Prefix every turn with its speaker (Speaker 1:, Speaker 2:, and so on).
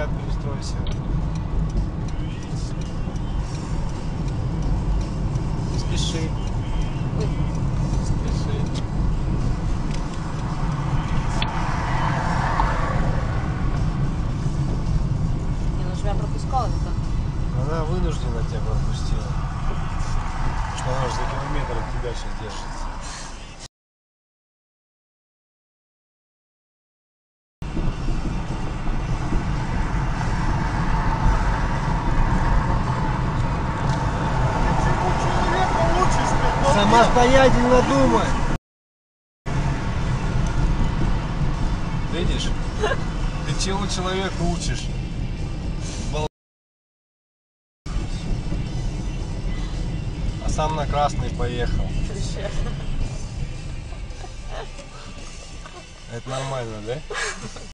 Speaker 1: останавливайся. Спеши. Спеши.
Speaker 2: Не, ну ж я пропускала это.
Speaker 1: Она вынуждена тебя пропустила. Потому что она же за километр от тебя сейчас держится. Самостоятельно думай. Видишь? Ты чего человека учишь? Бал- А сам на красный поехал. Это нормально, да?